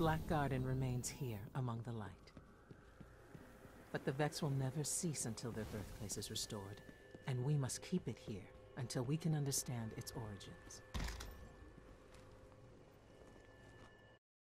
Black Garden remains here, among the light. But the Vex will never cease until their birthplace is restored, and we must keep it here until we can understand its origins.